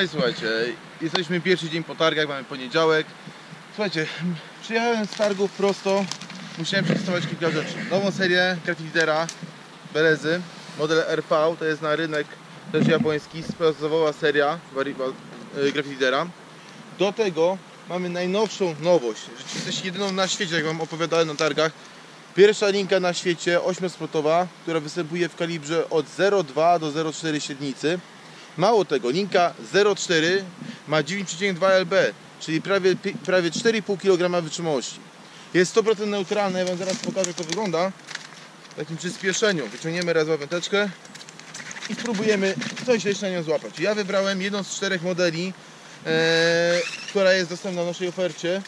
Cześć, słuchajcie. Jesteśmy pierwszy dzień po targach, mamy poniedziałek. Słuchajcie, przyjechałem z targów prosto. Musiałem przetestować kilka rzeczy. Nową serię Craftidera Belezy, model RV, to jest na rynek też japoński, podstawowa seria Craftidera. Do tego mamy najnowszą nowość. Rzeczywiście jesteś jedyną na świecie, jak wam opowiadałem na targach. Pierwsza linka na świecie 8-spotowa, która występuje w kalibrze od 0,2 do 0,4 średnicy. Mało tego, linka 0,4 ma 9,2 lb, czyli prawie, prawie 4,5 kg wytrzymałości. Jest 100% neutralne, ja Wam zaraz pokażę jak to wygląda w takim przyspieszeniu. Wyciągniemy raz wędeczkę i spróbujemy coś jeszcze na nią złapać. Ja wybrałem jedną z czterech modeli, e, która jest dostępna w naszej ofercie.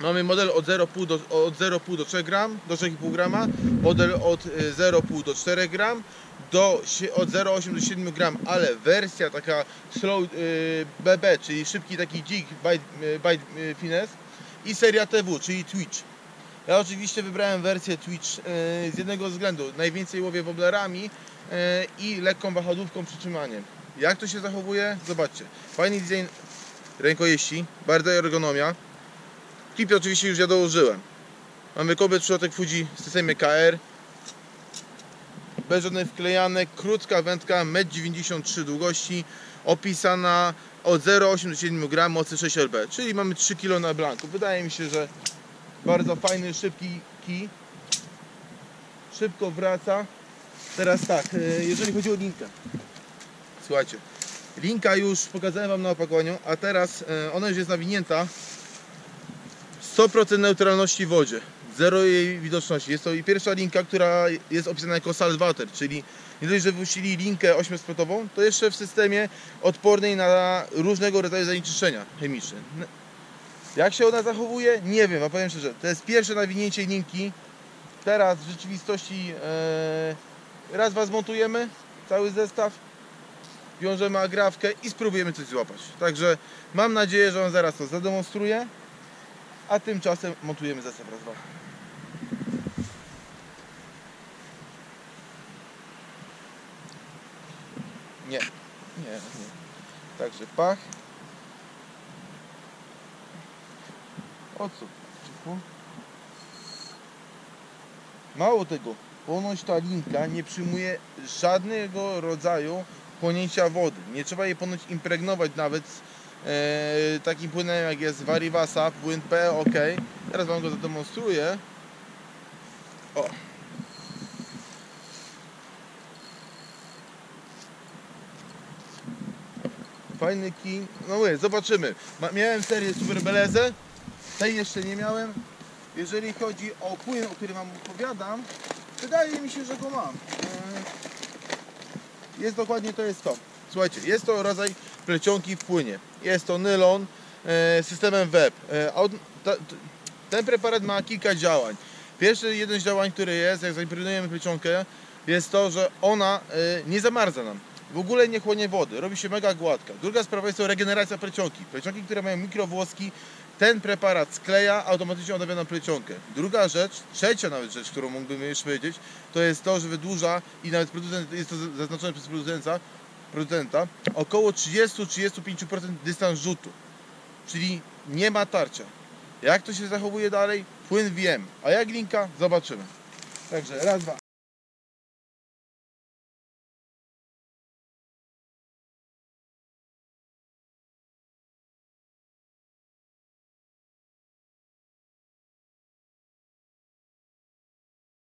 Mamy model od 0,5 do, od 0,5 do 3 gram, do 3,5 grama, model od y, 0,5 do 4 gram, do, od 0,8 do 7 gram, ale wersja taka slow y, BB, czyli szybki taki dzik bite, y, bite y, finesse i seria TW, czyli Twitch. Ja oczywiście wybrałem wersję Twitch y, z jednego względu. Najwięcej łowię woblerami y, i lekką wahadłówką przytrzymaniem. Jak to się zachowuje? Zobaczcie. Fajny design rękojeści, bardzo ergonomia. Klipy oczywiście już ja dołożyłem. Mamy kobiet przyłotek Fuji w systemie KR. Bez żadnych wklejanek, krótka wędka, 1,93 m długości, opisana od 0,8 do 7 g, mocy 6 lb, czyli mamy 3 kg na blanku. Wydaje mi się, że bardzo fajny, szybki kij. Szybko wraca. Teraz tak, e, jeżeli chodzi o linkę. Słuchajcie, linka już pokazałem Wam na opakowaniu, a teraz e, ona już jest nawinięta 100% neutralności w wodzie, zero jej widoczności. Jest to i pierwsza linka, która jest opisana jako saltwater, czyli nie dość, że wypuścili linkę 8-spotową, to jeszcze w systemie odpornej na różnego rodzaju zanieczyszczenia chemiczne. Jak się ona zachowuje? Nie wiem, a powiem szczerze, to jest pierwsze nawinięcie linki. Teraz w rzeczywistości e, raz Was montujemy, cały zestaw, wiążemy agrawkę i spróbujemy coś złapać. Także mam nadzieję, że on zaraz to zademonstruje. A tymczasem montujemy zestaw raz, dwa. Nie, nie, nie. Także pach. Odsób. Mało tego, ponoć ta linka nie przyjmuje żadnego rodzaju płynięcia wody. Nie trzeba jej ponoć impregnować nawet e, takim płynem jak jest Varivasa, płyn P, ok. Teraz Wam go zademonstruję. O. Fajny kij. No mówię, zobaczymy. Miałem serię Super Belezę, tej jeszcze nie miałem. Jeżeli chodzi o płyn, o którym Wam opowiadam, wydaje mi się, że go mam. E, Jest dokładnie to jest to. Słuchajcie, jest to rodzaj plecionki w płynie. Jest to nylon e, systemem web. E, ten preparat ma kilka działań. Pierwszy jeden z działań, który jest, jak zaimpregnujemy plecionkę, jest to, że ona e, nie zamarza nam. W ogóle nie chłonie wody, robi się mega gładka. Druga sprawa jest to regeneracja plecionki. Plecionki, które mają mikrowłoski, ten preparat skleja, automatycznie odnawia nam plecionkę. Druga rzecz, trzecia nawet rzecz, którą mógłbym jeszcze powiedzieć, to jest to, że wydłuża i nawet producent, jest to zaznaczone przez producenta, producenta około 30-35% dystans rzutu. Czyli nie ma tarcia. Jak to się zachowuje dalej? Płyn wiem. A jak linka? Zobaczymy. Także raz, dwa.